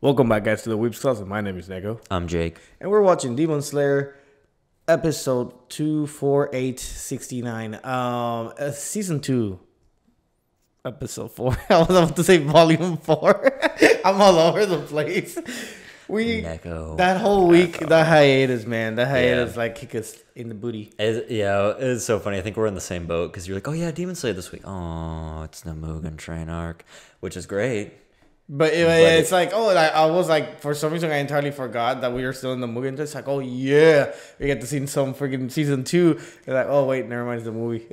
Welcome back, guys, to the Weebs Closet. My name is Nekko, I'm Jake. and we're watching Demon Slayer, episode two four eight sixty nine, um, uh, season two, episode four. I was about to say volume four. I'm all over the place. We Nekko. that whole week, the hiatus, man, the hiatus like kick us in the booty. It's- yeah, it's so funny. I think we're in the same boat because you're like, oh yeah, Demon Slayer this week. Oh, it's the Mugen Train arc, which is great. But, it, it's it- like, oh, like, I was like, for some reason, I entirely forgot that we were still in the movie. And it's like, oh, yeah, we get to see some freaking season two. And like, oh, wait, never mind, it's the movie.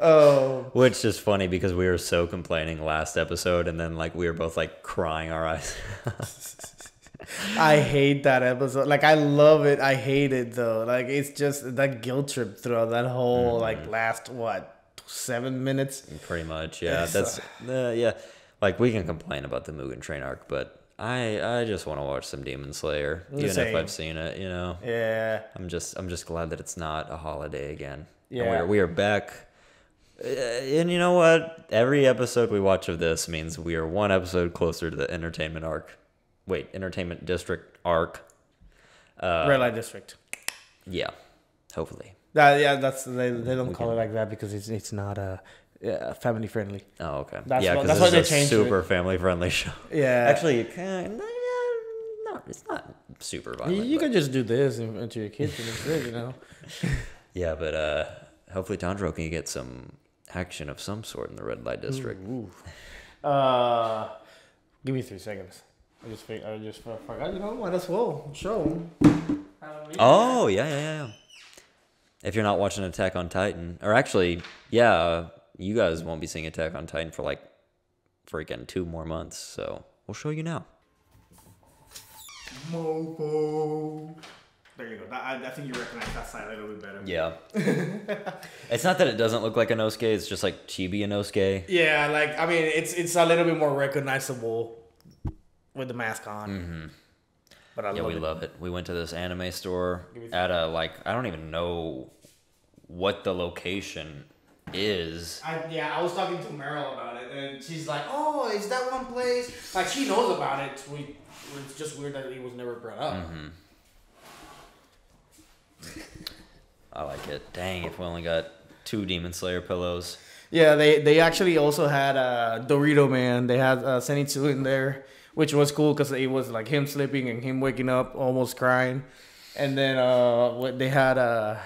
oh, Which is funny because we were so complaining last episode, and then like we were both like crying our eyes. I hate that episode. Like, I love it. I hate it, though. Like, it's just that guilt trip throughout that whole, like, last, what, seven minutes? Pretty much, yeah. That's uh, yeah. Like we can complain about the Mugen Train arc, but I I just want to watch some Demon Slayer, even Same. if I've seen it. You know, Yeah. I'm just I'm just glad that it's not a holiday again. And Yeah. we are, we are back. Uh, And you know what? Every episode we watch of this means we are one episode closer to the entertainment arc. Wait, entertainment district arc. Uh, Red Light District. Yeah, hopefully. That, yeah, that's, they, they don't call it like that because it's, it's not uh, yeah, family friendly. Oh, okay. That's yeah, why- because that's why this they is changed a it. super family friendly show. Yeah. Actually, it kind of, no, it's not super You, violent. you but- can just do this and- into your kids and it's good, you know. yeah, but uh, hopefully Tanjiro can get some action of some sort in the red light district. Ooh. Uh, give me three seconds. I just think I just for- forgot. You know, might as well show. Oh yeah, yeah, yeah. yeah. If you're not watching Attack on Titan, or actually, yeah, you guys won't be seeing Attack on Titan for like freaking two more months. So we'll show you now. Mopo. There you go. That, I, I think you recognize that side a little bit better. Yeah. it's not that it doesn't look like Inosuke. It's just like Chibi Inosuke. Yeah, like I mean, it's it's a little bit more recognizable with the mask on. Mm-hmm. But I Yeah, love we it. love it. We went to this anime store at a like I don't even know what the location is. I, yeah, I was talking to Meryl about it, and she's like, "Oh, is that one place?" Like she knows about it. We, it's just weird that it was never brought up. Mm-hmm. I like it. Dang, if we only got two Demon Slayer pillows. Yeah, they they actually also had uh, Dorito Man. They had uh, Zenitsu in there, which was cool because it was like him sleeping and him waking up, almost crying. And then uh, what they had uh,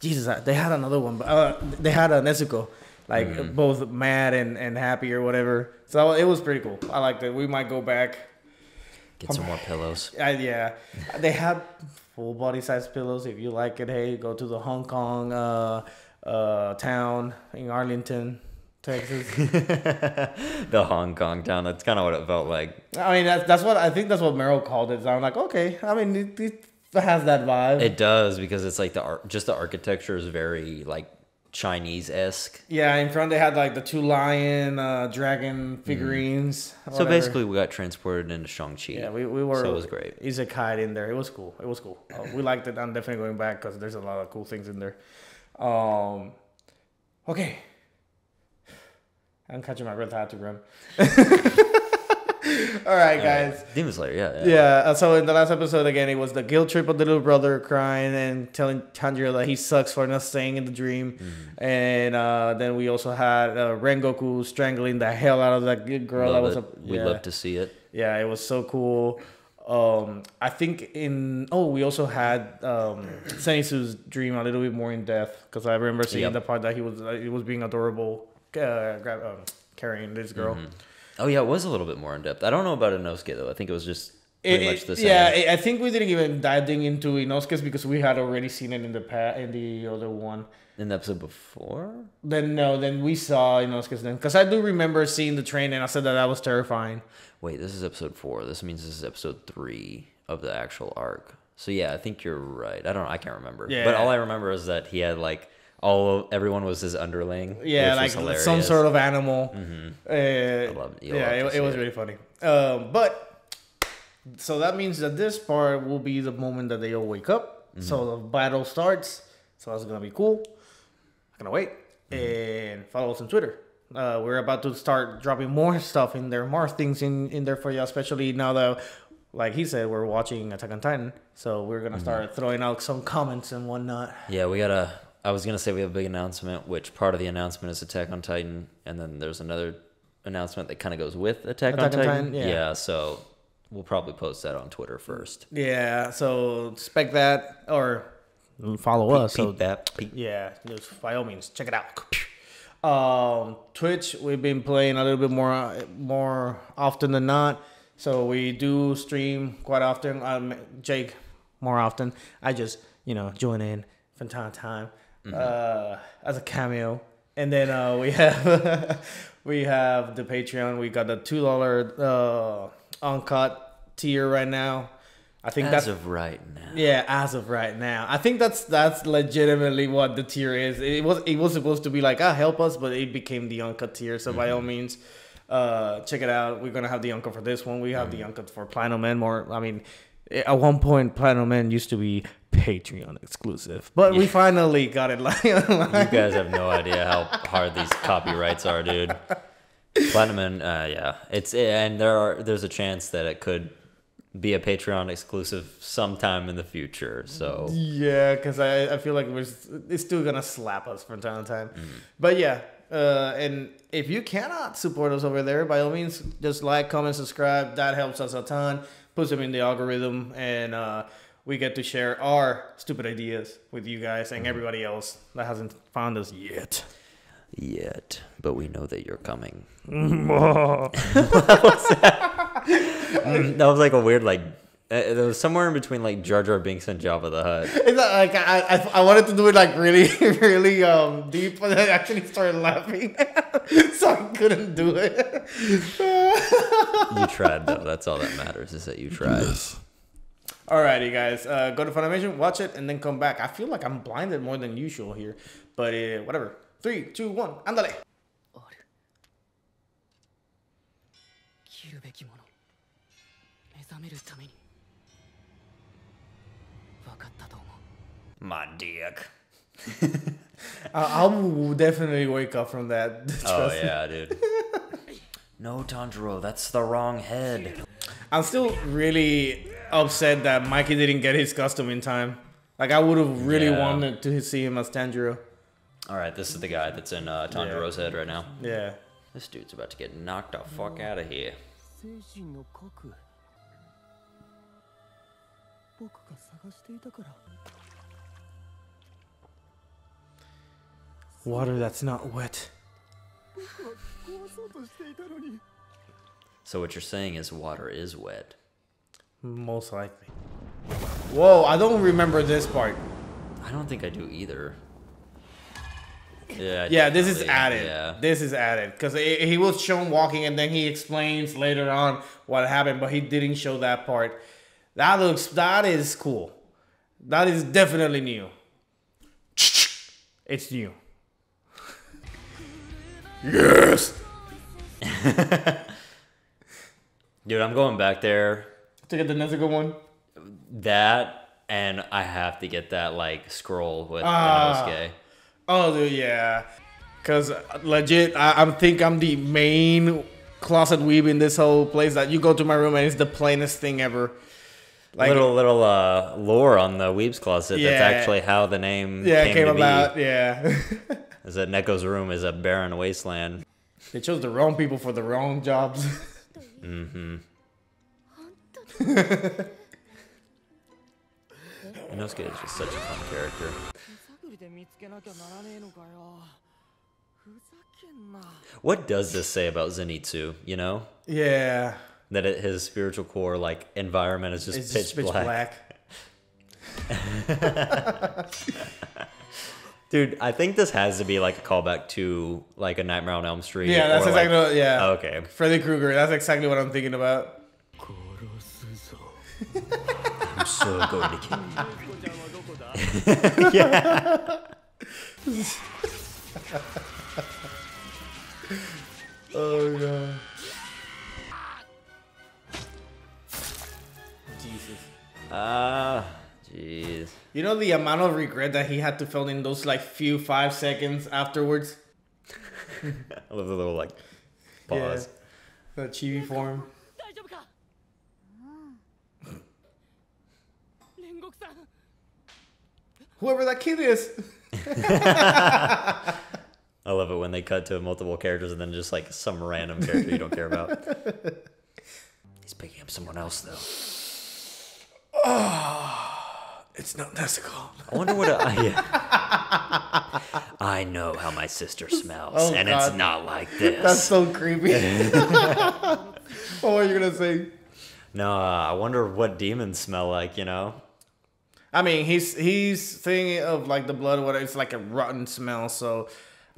Jesus, they had another one, but uh, they had a Nezuko, like both mad and, and happy or whatever. So it was pretty cool. I liked it. We might go back. Get some more pillows. Uh, yeah, they had full body size pillows. If you like it, hey, go to the Hong Kong uh, uh, town in Arlington, Texas. the Hong Kong town. That's kind of what it felt like. I mean, that's that's what I think. That's what Meryl called it. So I'm like, okay. I mean, it, it has that vibe. It does because it's like the art. Just the architecture is very like Chinese esque. yeah, in front they had like the two lion, uh, dragon figurines. So basically, we got transported into Shang Chi. yeah, we, we were. So it was great. Isekai in there. It was cool. It was cool. Uh, we liked it. I'm definitely going back because there's a lot of cool things in there. Um, okay. I'm catching my breath. I have to run. All right, guys. Demon Slayer. Yeah. Yeah. uh, So in the last episode, again, it was the guilt trip of the little brother crying and telling Tanjiro that he sucks for not staying in the dream, Mm-hmm. and uh, then we also had uh, Rengoku strangling the hell out of that girl. Love that was a We yeah. love to see it. Yeah, it was so cool. Um, I think in oh, we also had um, Zenitsu's dream a little bit more in depth because I remember seeing Yep. the part that he was uh, he was being adorable, uh, gra- um, carrying this girl. Oh yeah, it was a little bit more in depth. I don't know about Inosuke though. I think it was just pretty It- much the same. Yeah, I think we didn't even diving into Inosuke's because we had already seen it in the pa- in the other one. In the episode before. Then no, then we saw Inosuke's then because I do remember seeing the train and I said that that was terrifying. Wait, this is episode four. This means this is episode three of the actual arc. So yeah, I think you're right. I don't. I can't remember. Yeah. But all I remember is that he had like all everyone was his underling. Yeah, like some sort of animal. Uh, love- you'll yeah, it, it was really funny. Um, but so that means that this part will be the moment that they all wake up. Mm-hmm. So the battle starts. So that's gonna be cool. I'm gonna wait Mm-hmm. and follow us on Twitter. Uh, we're about to start dropping more stuff in there, more things in in there for you, especially now that. Like he said, we're watching Attack on Titan, so we're gonna start throwing out some comments and whatnot. Yeah, we got a. I was gonna say we have a big announcement, which part of the announcement is Attack on Titan, and then there's another announcement that kind of goes with Attack, Attack on on Titan. Titan, yeah. so we'll probably post that on Twitter first. Yeah, so expect that or follow us. So that. Peep. yeah, just by all means, check it out. Um, Twitch, we've been playing a little bit more more often than not. So we do stream quite often. Um, Jake more often. I just you know join in from time to time uh, as a cameo. And then uh, we have we have the Patreon. We got the two dollar uh, uncut tier right now. I think As that's of right now. yeah, as of right now, I think that's that's legitimately what the tier is. It was it was supposed to be like ah help us, but it became the uncut tier. So by all means, uh, check it out. We're gonna have the uncut for this one. We have the uncut for Platinum End. More, I mean, at one point Platinum End used to be Patreon exclusive, but we finally got it. Like, You guys have no idea how hard these copyrights are, dude. Platinum, and, uh, yeah, it's and there are there's a chance that it could be a Patreon exclusive sometime in the future. So Yeah, because I, I feel like we're, it's still gonna slap us from time to time. But yeah, uh, and if you cannot support us over there, by all means, just like, comment, subscribe. That helps us a ton. Puts them in the algorithm, and uh, we get to share our stupid ideas with you guys and everybody else that hasn't found us yet. yet, but we know that you're coming. Mm, that was like a weird like. it was somewhere in between like Jar Jar Binks and Jabba the Hutt. It's not, like I, I, I wanted to do it like really, really um deep, but I actually started laughing, so I couldn't do it. You tried though. That's all that matters is that you tried. Alrighty, guys. Uh, go to Funimation, watch it, and then come back. I feel like I'm blinded more than usual here, but uh, whatever. Three, two, one, andale. My dick. I, will definitely wake up from that. oh yeah, dude. no, Tanjiro, that's the wrong head. I'm still really upset that Mikey didn't get his costume in time. Like I would have really yeah. wanted to see him as Tanjiro. All right, this is the guy that's in uh, Tanjiro's yeah. head right now. Yeah. This dude's about to get knocked the fuck out of here. Water that's not wet. so what you're saying is water is wet. Most likely. Whoa, I don't remember this part. I don't think I do either. Yeah. Yeah, this is added. Yeah. This is added because he was shown walking, and then he explains later on what happened, but he didn't show that part. That looks. That is cool. That is definitely new. It's new. yes. Dude, I'm going back there. To get the Nezuko one. That and I have to get that like scroll with. Inosuke. Oh, dude, yeah. Cause uh, legit, I, I think I'm the main closet weeb in this whole place. That you go to my room and it's the plainest thing ever. Like little little uh, lore on the Weeb's closet. Yeah. That's actually how the name yeah, came, came about. be. Yeah. Is that Nekko's room is a barren wasteland. They chose the wrong people for the wrong jobs. Inosuke is just such a fun character. What does this say about Zenitsu, you know? Yeah. That it, his spiritual core, like, environment is just it's pitch, just pitch black. black. Dude, I think this has to be like a callback to like a Nightmare on Elm Street. Yeah, that's exactly. Like, what, yeah. Oh, okay. Freddy Krueger. That's exactly what I'm thinking about. I'm so going to kill you. yeah. oh god. Jesus. Ah, uh, jeez. You know the amount of regret that he had to fill in those like few five seconds afterwards. I love the little like pause. Yeah. The chibi form. Whoever that kid is. I love it when they cut to multiple characters and then just like some random character you don't care about. He's picking up someone else though. It's not Nezuko. I wonder what. A, yeah. I know how my sister smells, Oh, and God. it's not like this. That's so creepy. what were you gonna say? no, uh, I wonder what demons smell like. You know. I mean, he's he's thinking of like the blood. What it's like a rotten smell. So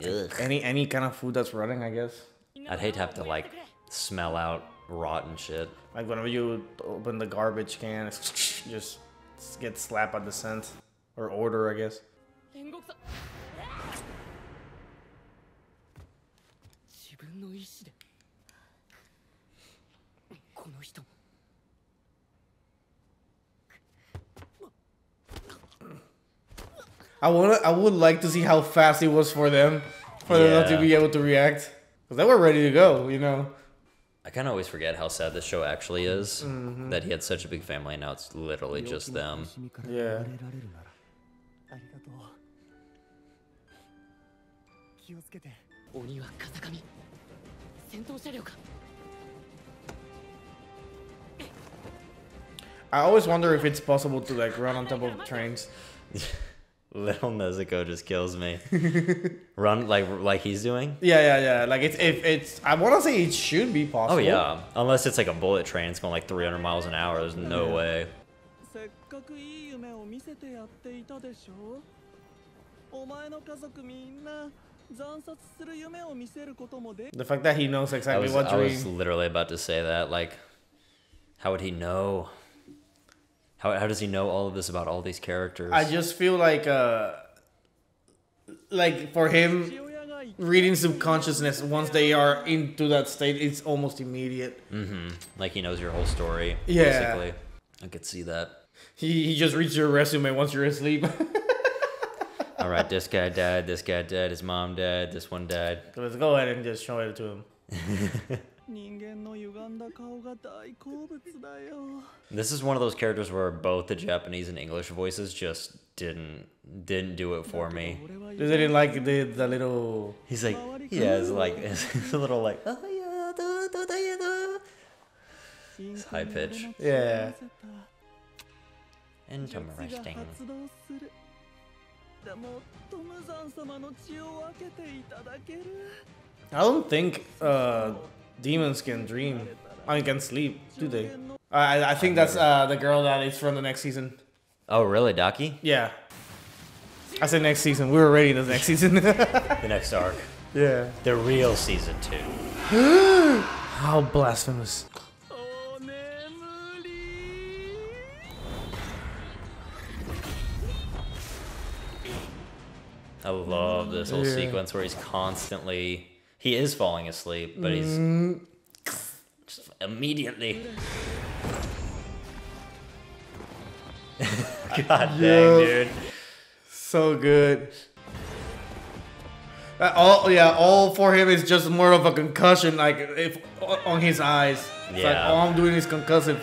Ugh. any any kind of food that's rotting, I guess. I'd hate to have to like smell out rotten shit. Like whenever you open the garbage can, it's just get slapped by the scent or odor, I guess. I wanna, I would like to see how fast it was for them, for yeah. them not to be able to react, because they were ready to go, you know. I kind of always forget how sad this show actually is. Mm-hmm. That he had such a big family, and now it's literally just them. Yeah. I always wonder if it's possible to like run on top of trains. Little Nezuko just kills me. Run like like he's doing. Yeah, yeah, yeah. Like it's if it's I want to say it should be possible. Oh yeah, unless it's like a bullet train, it's going like 300 miles an hour. There's no Yeah. way. せっかくいい夢を見せてやっていたでしょお前の家族みんな惨殺する夢を見せることもで The fact that he knows I exactly was, what I was dream. literally about to say that. Like, how would he know? How, how does he know all of this about all these characters? I just feel like, uh, like for him, reading subconsciousness once they are into that state, it's almost immediate. Mm-hmm. Like he knows your whole story. Yeah. Basically. I could see that. He, he just reads your resume once you're asleep. all right, this guy died. This guy died. His mom died. This one died. Let's go ahead and just show it to him. This is one of those characters where both the Japanese and English voices just didn't didn't do it for me. 俺は They didn't like the the little. He's like, he has like it's a little like, oh yeah, da, da, da, da. 真 high pitch. に俺の血を Yeah. 見せた interesting. 術が発動するでもトムザン様の血を分けていただける I don't think uh, Demons can dream. I mean, can sleep, do they? I, I think that's uh, the girl that is from the next season. Oh, really, Daki? Yeah. I said next season. We were ready the next season. the next arc. Yeah. The real season two. How blasphemous. I love this whole yeah. sequence where he's constantly he is falling asleep, but he's just immediately. God dang, Yeah. dude. So good. Uh, all yeah, all for him is just more of a concussion, like if on his eyes. It's like Yeah. all I'm doing is concussive.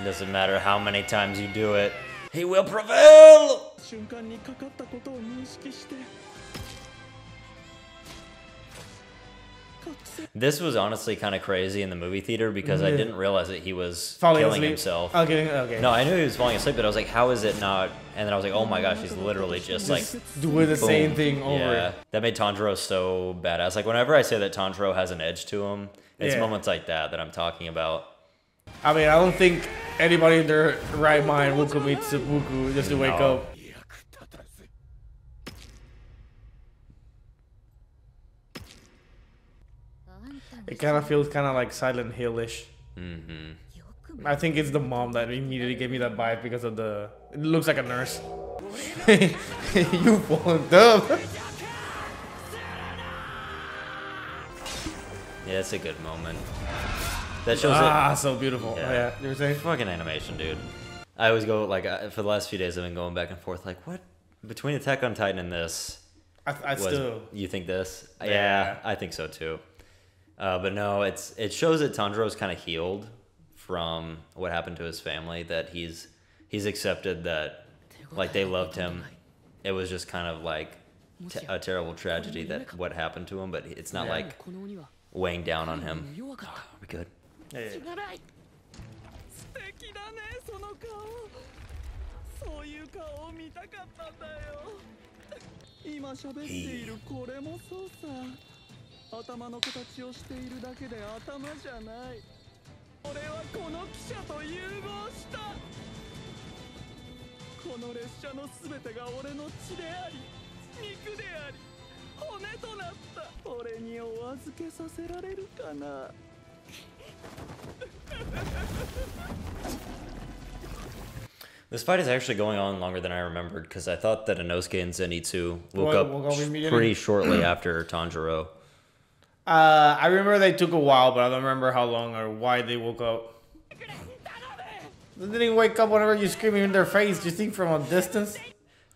It doesn't matter how many times you do it, he will prevail. This was honestly kind of crazy in the movie theater because I didn't realize that he was Falling killing asleep. himself. Okay, okay. No, I knew he was falling asleep, but I was like, how is it not? And then I was like, oh my gosh, he's literally just like doing the same thing over. Yeah, that made Tanjiro so badass. Like whenever I say that Tanjiro has an edge to him, it's Yeah. moments like that that I'm talking about. I mean, I don't think anybody in their right mind will commit seppuku just to wake No. up. It kind of feels kind of like Silent Hill-ish. hmm I think it's the mom that immediately gave me that vibe because of the. It looks like a nurse. you fucked up. Yeah, it's a good moment. That shows it. Ah, so beautiful. Yeah. Yeah, you were saying? Fucking animation, dude. I always go like uh, for the last few days I've been going back and forth like what between Attack on Titan and this. I, I was still. you think this? Yeah, Yeah. I think so too. Uh, but no, it's it shows that Tanjiro's kind of healed from what happened to his family. That he's he's accepted that like they loved him. It was just kind of like t- a terrible tragedy that what happened to him, but it's not like weighing down on him. Oh, we good. Hey. He. 頭の形をしているだけで頭じゃない俺はこの汽車と融合したこの列車の全てが俺の血であり肉であり骨となった俺にお預けさせられるかな This fight is actually going on longer than I remembered because I thought that Inosuke and Zenitsu woke Woke- up immediately? pretty shortly after Tanjiro. Uh, I remember they took a while, but I don't remember how long or why they woke up. They didn't wake up whenever you screaming in their face. Do you think from a distance?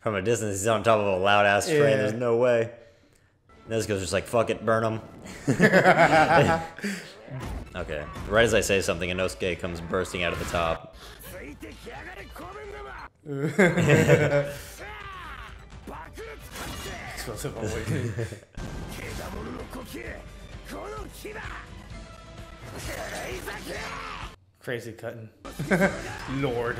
From a distance, he's on top of a loud ass train. Yeah. There's no way. Nezuko's just like, fuck it, burn him. okay. Right as I say something, Inosuke comes bursting out of the top. Crazy cutting. Lord.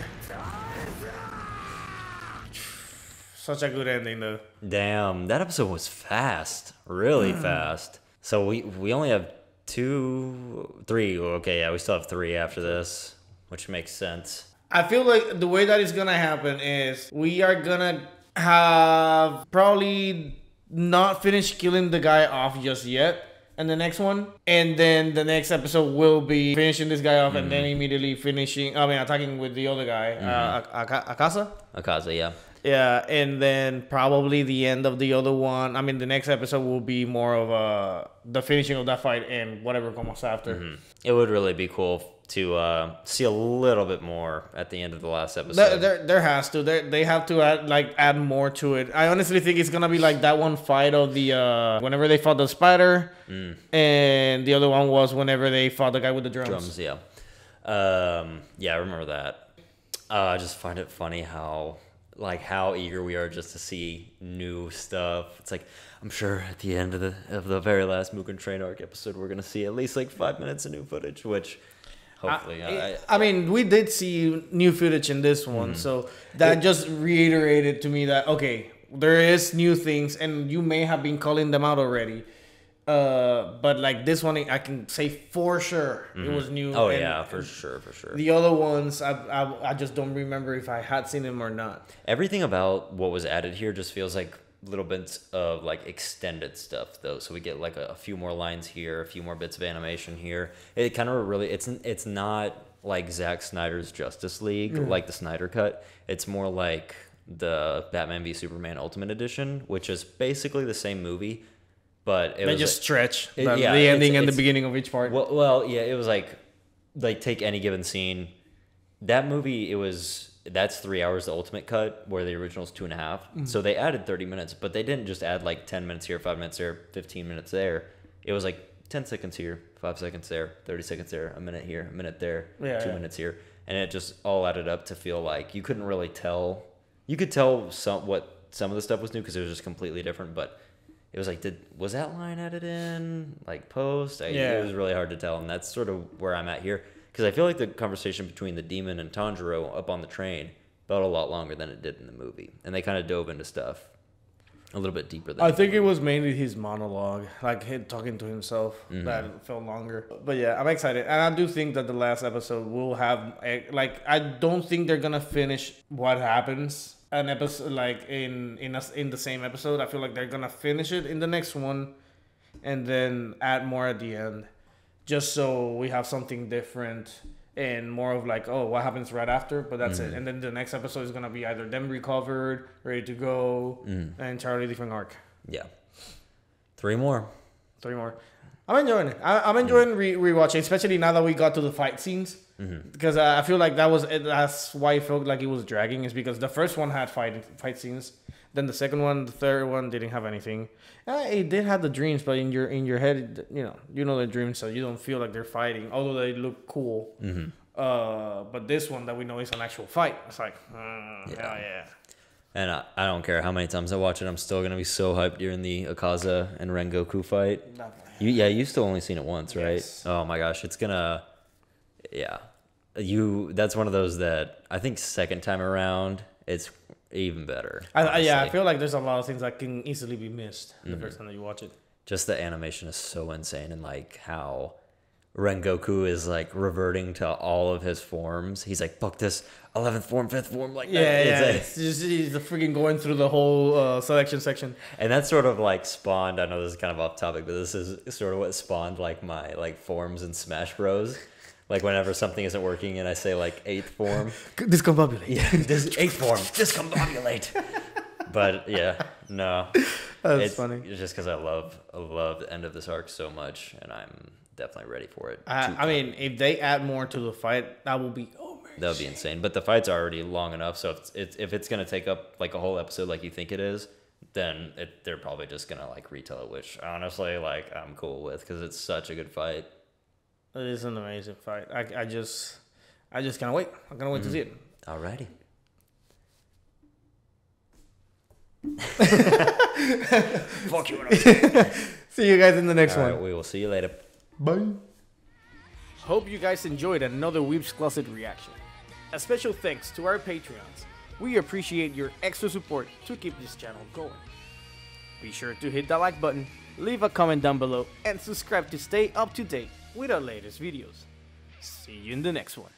Such a good ending though. Damn, that episode was fast. Really hmm. fast. So we we only have two three. Okay, yeah, we still have three after this. Which makes sense. I feel like the way that it's gonna happen is we are gonna have probably not finished killing the guy off just yet. And the next one, and then the next episode will be finishing this guy off, and then immediately finishing. I mean, attacking with the other guy, uh, Aka- Akasa. Akaza, yeah. Yeah, and then probably the end of the other one. I mean, the next episode will be more of uh, the finishing of that fight and whatever comes after. It would really be cool to uh, see a little bit more at the end of the last episode. There, there, there has to. There, they have to add like add more to it. I honestly think it's gonna be like that one fight of the uh, whenever they fought the spider, and the other one was whenever they fought the guy with the drums. drums, yeah. Um, yeah, I remember that. Uh, I just find it funny how like how eager we are just to see new stuff. It's like I'm sure at the end of the of the very last Mugen Train arc episode, we're gonna see at least like five minutes of new footage, which hopefully I, I, I mean, we did see new footage in this one, so that just reiterated to me that okay, there is new things, and you may have been calling them out already. Uh, but like this one, I can say for sure it was new. oh and yeah, for sure, for sure. The other ones, I, I I just don't remember if I had seen them or not. Everything about what was added here just feels like little bits of like extended stuff though. So we get like a, a few more lines here, a few more bits of animation here. It kind of really it's it's not like Zack Snyder's Justice League, mm. like the Snyder cut. It's more like the Batman v Superman Ultimate Edition, which is basically the same movie, but it They just stretch it- the, yeah, the it's- ending and the beginning of each part. well, well, yeah, it was like like take any given scene. That movie, it was that's three hours the ultimate cut, where the original is two and a half. Mm-hmm. So they added thirty minutes, but they didn't just add like ten minutes here, five minutes there, fifteen minutes there. It was like ten seconds here, five seconds there, thirty seconds there, a minute here, a minute there, Yeah, two yeah. minutes here, and it just all added up to feel like you couldn't really tell. You could tell some what some of the stuff was new because it was just completely different, but it was like, did was that line added in like post? I, Yeah. It was really hard to tell, and that's sort of where I'm at here because I feel like the conversation between the demon and Tanjiro up on the train felt a lot longer than it did in the movie, and they kind of dove into stuff a little bit deeper than. I think it was mainly his monologue, like him talking to himself, mm-hmm. that felt longer. But yeah, I'm excited, and I do think that the last episode will have like I don't think they're gonna finish what happens an episode like in in us in the same episode. I feel like they're gonna finish it in the next one, and then add more at the end, just so we have something different and more of like oh what happens right after but that's it mm. and then the next episode is gonna be either them recovered ready to go mm. an entirely different arc yeah, three more. Three more. I'm enjoying it. I, I'm enjoying mm. re- rewatching, especially now that we got to the fight scenes. Mm-hmm. Because uh, I feel like that was that's why it felt like it was dragging is because the first one had fight fight scenes. Then the second one, the third one didn't have anything. Uh, it did have the dreams, but in your in your head, you know, you know the dreams, so you don't feel like they're fighting, although they look cool. Mm-hmm. Uh, but this one that we know is an actual fight. It's like, mm, hell yeah. And I, I don't care how many times I watch it, I'm still gonna be so hyped during the Akaza and Rengoku fight. You yeah, you've still only seen it once, right? Yes. Oh my gosh, it's gonna yeah. You that's one of those that I think second time around it's even better. I, I, yeah, I feel like there's a lot of things that can easily be missed the first time that you watch it. just the animation is so insane and like how Rengoku is like reverting to all of his forms. He's like, fuck this, eleventh form, fifth form, like Yeah, that. yeah. It's It's just he's freaking going through the whole uh, selection section. and that's sort of like spawned. I know this is kind of off topic, but this is sort of what spawned like my like forms in Smash Bros. Like whenever something isn't working and I say like eighth form, Discombobulate. yeah, this eighth form, discombobulate. but yeah, no, That's it's funny. It's just because I love I love the end of this arc so much, and I'm definitely ready for it. I, I mean, if they add more to the fight, that will be oh man. That would be insane. But the fight's already long enough, so if it's, it's if it's gonna take up like a whole episode, like you think it is, then it, they're probably just gonna like retell it. Which honestly, like I'm cool with because it's such a good fight. It is an amazing fight. I, I just, I just can't wait. I can't wait to see it. Mm. Alrighty. Fuck you. See you guys in the next All one. right, we will see you later. Bye. Hope you guys enjoyed another Weebs Closet reaction. A special thanks to our Patreons. We appreciate your extra support to keep this channel going. Be sure to hit that like button, leave a comment down below, and subscribe to stay up to date with our latest videos. See you in the next one.